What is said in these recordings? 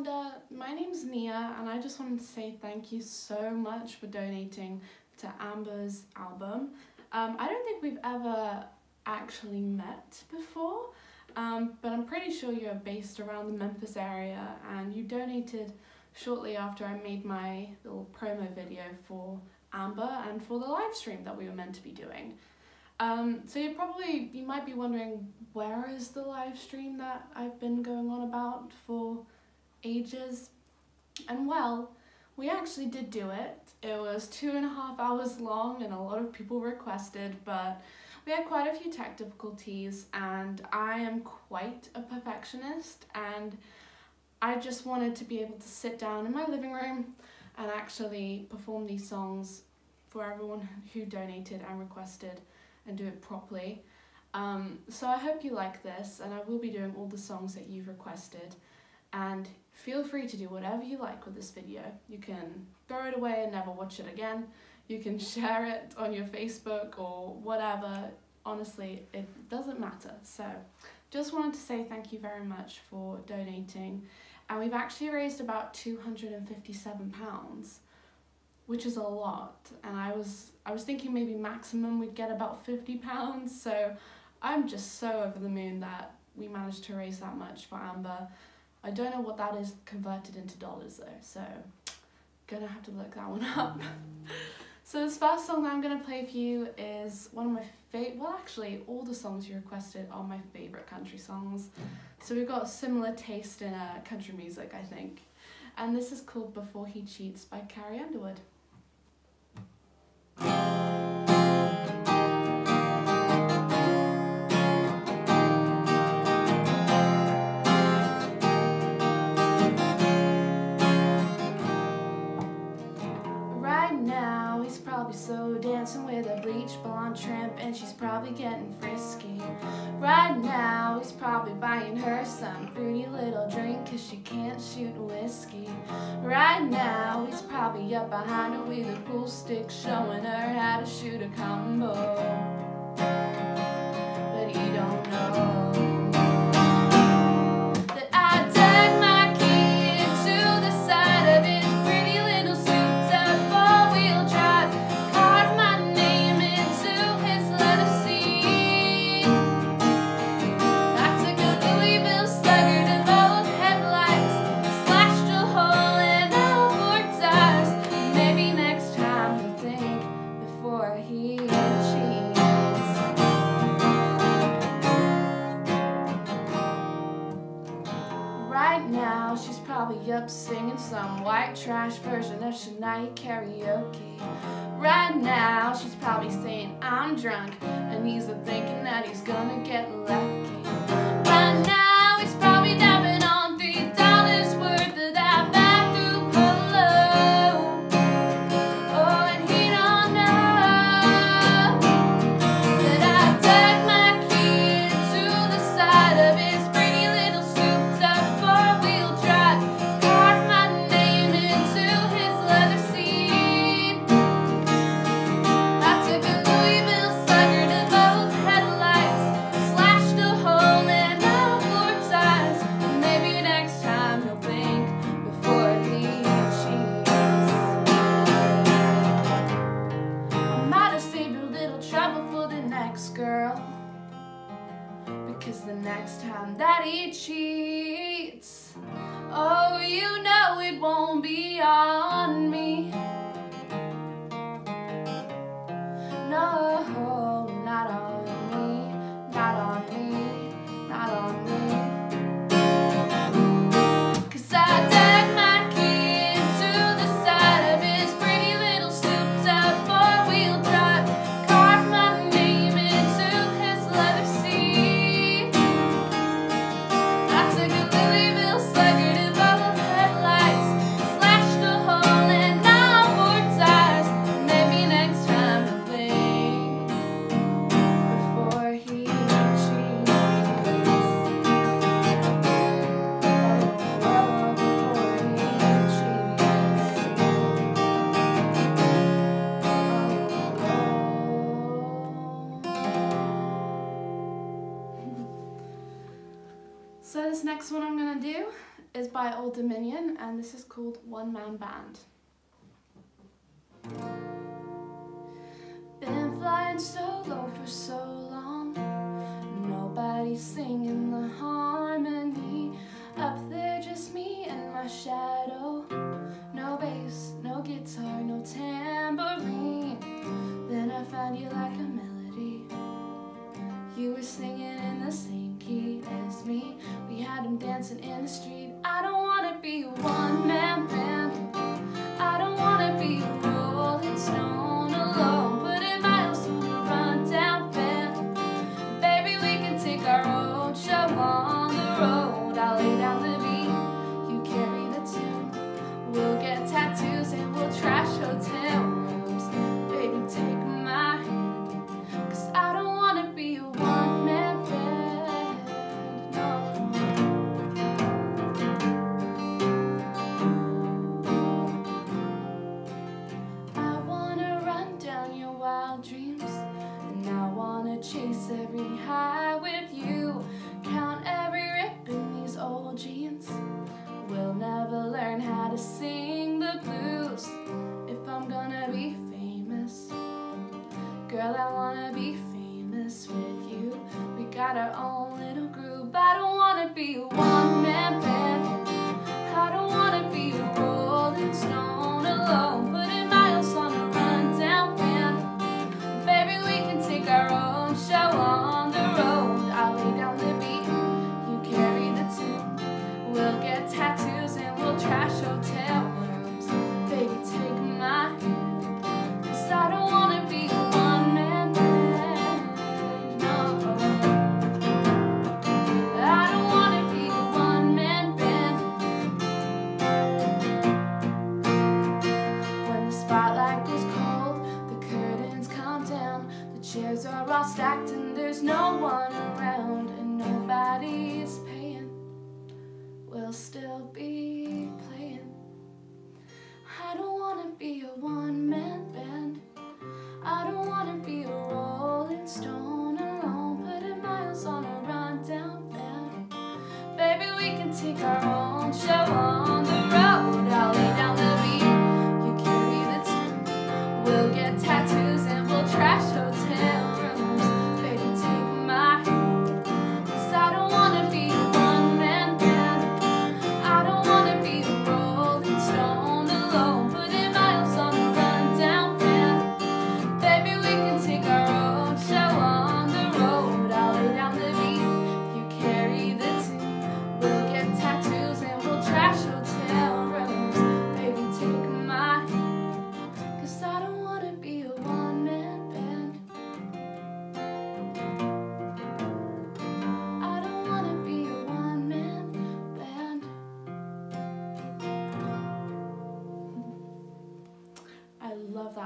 Amanda. My name's Nia, and I just wanted to say thank you so much for donating to Amber's album. Um, I don't think we've ever actually met before, um, but I'm pretty sure you're based around the Memphis area, and you donated shortly after I made my little promo video for Amber and for the live stream that we were meant to be doing. Um, so you probably, you might be wondering, where is the live stream that I've been going on about for ages? And well, we actually did do it. It was two and a half hours long and a lot of people requested, but we had quite a few tech difficulties and I am quite a perfectionist and I just wanted to be able to sit down in my living room and actually perform these songs for everyone who donated and requested and do it properly. Um, so I hope you like this and I will be doing all the songs that you've requested and feel free to do whatever you like with this video. You can throw it away and never watch it again. You can share it on your Facebook or whatever. Honestly, it doesn't matter. So just wanted to say thank you very much for donating. And we've actually raised about 257 pounds which is a lot. And I was I was thinking maybe maximum we'd get about 50 pounds. So I'm just so over the moon that we managed to raise that much for Amber. I don't know what that is converted into dollars though, so gonna have to look that one up. so this first song that I'm gonna play for you is one of my favorite, well actually all the songs you requested are my favorite country songs. So we've got a similar taste in uh, country music I think. And this is called Before He Cheats by Carrie Underwood. Bleach blonde tramp, and she's probably getting frisky. Right now, he's probably buying her some fruity little drink, cause she can't shoot whiskey. Right now, he's probably up behind her with a pool stick, showing her how to shoot a combo. But he don't know. Up singing some white trash version of Shania karaoke. Right now, she's probably saying, I'm drunk, and he's thinking that he's gonna get lucky. Next one I'm gonna do is by Old Dominion, and this is called One Man Band. Been flying solo for so long, singing the harmony. I wanna be famous with you. We got our own little group. I don't wanna be a one man band. I don't wanna be a rolling stone alone.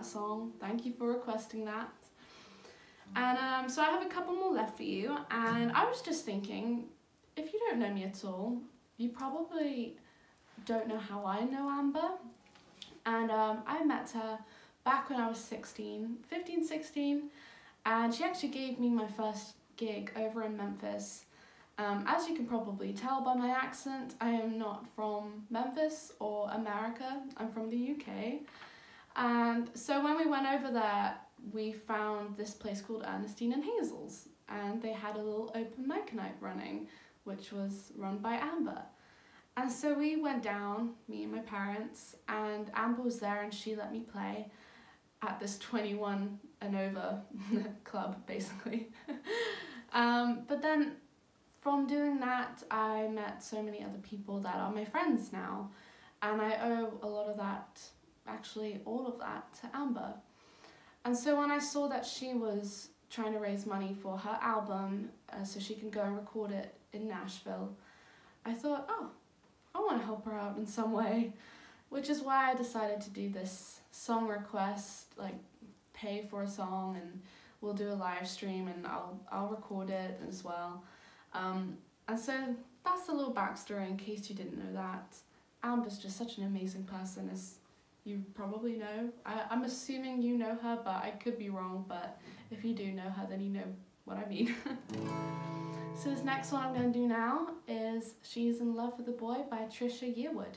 That song. Thank you for requesting that. And um, so I have a couple more left for you. And I was just thinking, if you don't know me at all, you probably don't know how I know Amber. And um, I met her back when I was 16, 15, 16. And she actually gave me my first gig over in Memphis. Um, as you can probably tell by my accent, I am not from Memphis or America. I'm from the UK. And so when we went over there, we found this place called Ernestine and Hazel's, and they had a little open mic night running, which was run by Amber. And so we went down, me and my parents, and Amber was there and she let me play at this 21 and over club, basically. um, but then from doing that, I met so many other people that are my friends now, and I owe a actually, all of that to Amber. And so when I saw that she was trying to raise money for her album uh, so she can go and record it in Nashville, I thought, oh, I want to help her out in some way, which is why I decided to do this song request, like pay for a song, and we'll do a live stream, and I'll I'll record it as well. Um, and so that's a little backstory in case you didn't know that. Amber's just such an amazing person, as you probably know. I, I'm assuming you know her, but I could be wrong. But if you do know her, then you know what I mean. so this next one I'm going to do now is She's in Love with a Boy by Trisha Yearwood.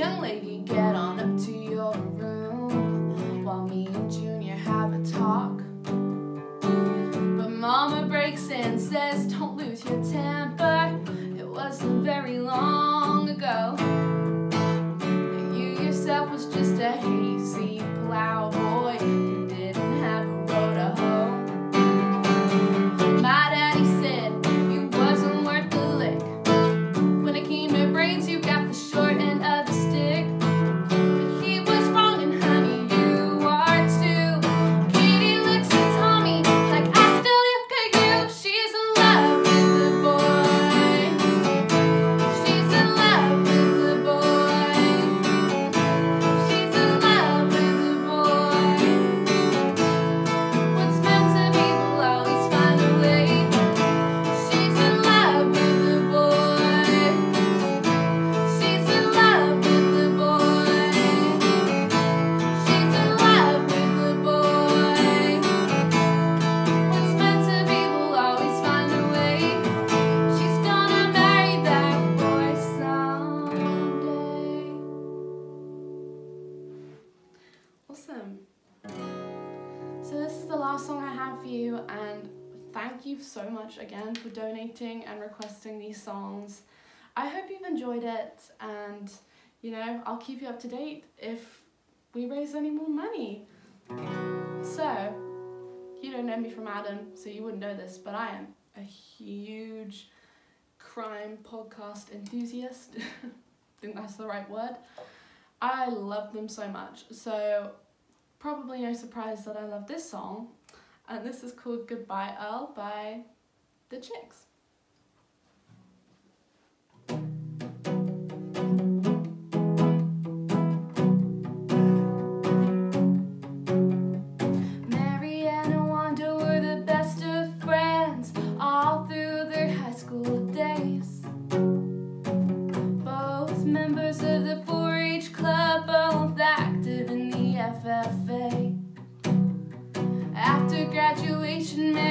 young lady cat. So much again for donating and requesting these songs. I hope you've enjoyed it and you know, I'll keep you up to date if we raise any more money. So, you don't know me from Adam, so you wouldn't know this, but I am a huge crime podcast enthusiast. I think that's the right word. I love them so much. So, probably no surprise that I love this song and this is called Goodbye Earl by The Chicks. should make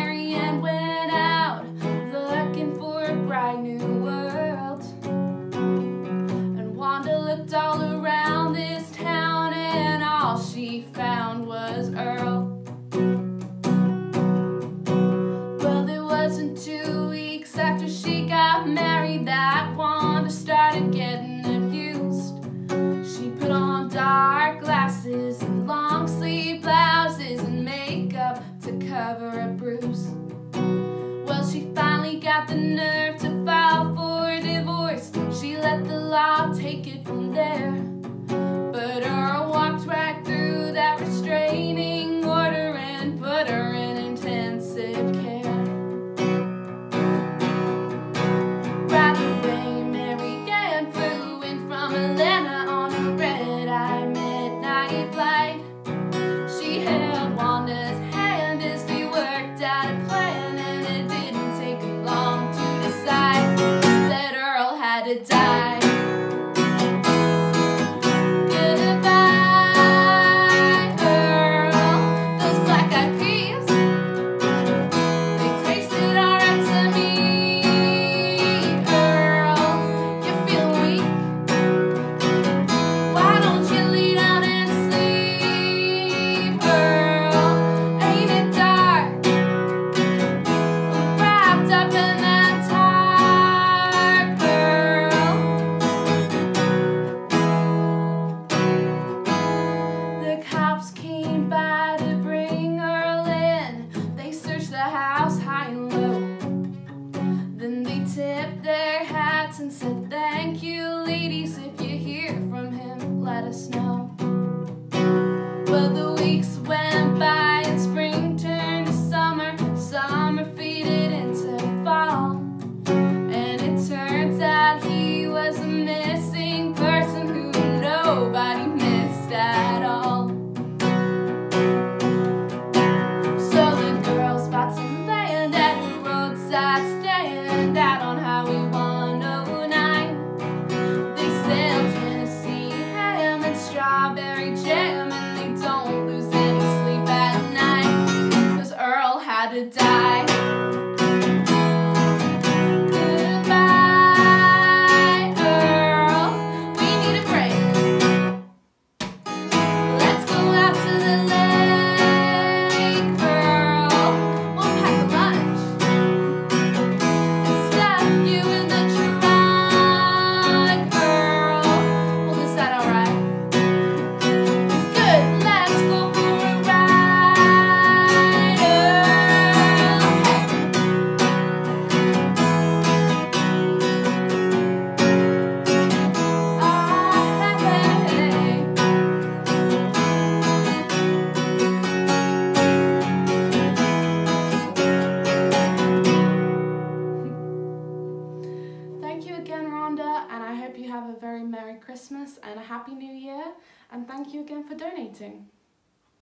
stand out on how we.